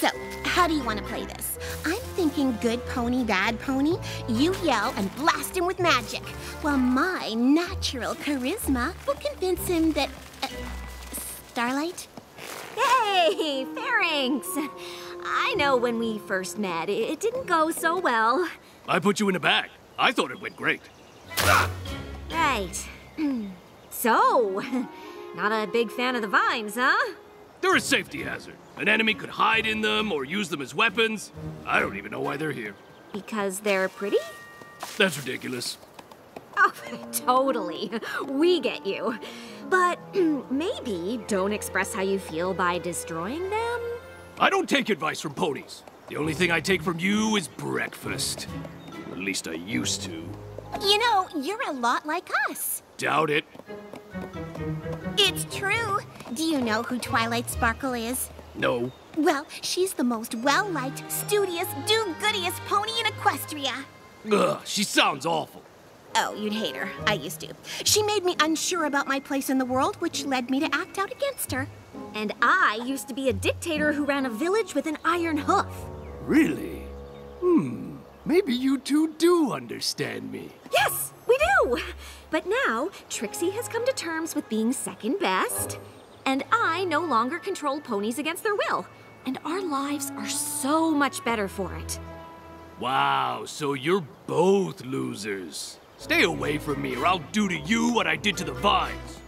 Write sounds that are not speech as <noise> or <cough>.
So, how do you want to play this? I'm thinking good pony, bad pony. You yell and blast him with magic, while my natural charisma will convince him that. Uh, Starlight? Hey, <laughs> Pharynx! I know when we first met, it didn't go so well. I put you in the bag. I thought it went great. Right. <clears throat> So, <laughs> not a big fan of the vines, huh? They're a safety hazard. An enemy could hide in them or use them as weapons. I don't even know why they're here. Because they're pretty? That's ridiculous. Oh, <laughs> totally. We get you. But <clears throat> maybe don't express how you feel by destroying them? I don't take advice from ponies. The only thing I take from you is breakfast. At least I used to. You know, you're a lot like us. Doubt it. It's true. Do you know who Twilight Sparkle is? No. Well, she's the most well liked, studious, do goodiest pony in Equestria. Ugh, she sounds awful. Oh, you'd hate her. I used to. She made me unsure about my place in the world, which led me to act out against her. And I used to be a dictator who ran a village with an iron hoof. Really? Hmm. Maybe you two do understand me. Yes, we do! But now, Trixie has come to terms with being second best, and I no longer control ponies against their will. And our lives are so much better for it. Wow, so you're both losers. Stay away from me or I'll do to you what I did to the vines.